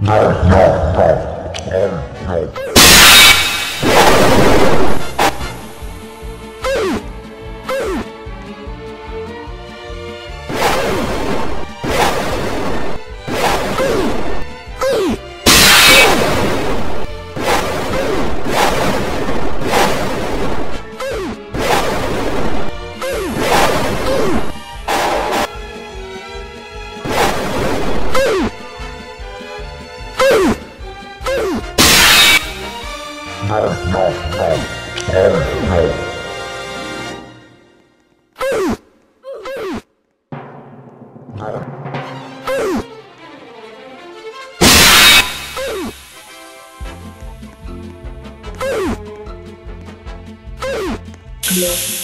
no, no, no, no. no. Love.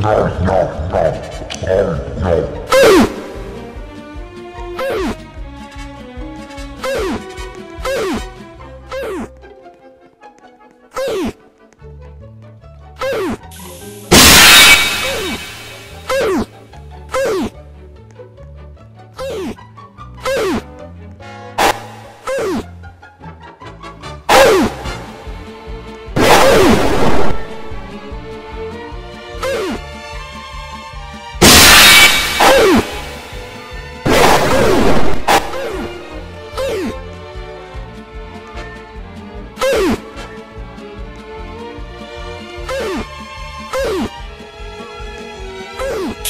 No, no. Uncut.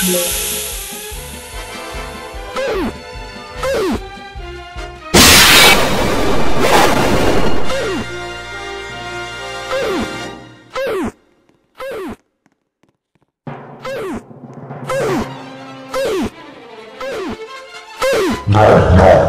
No, no.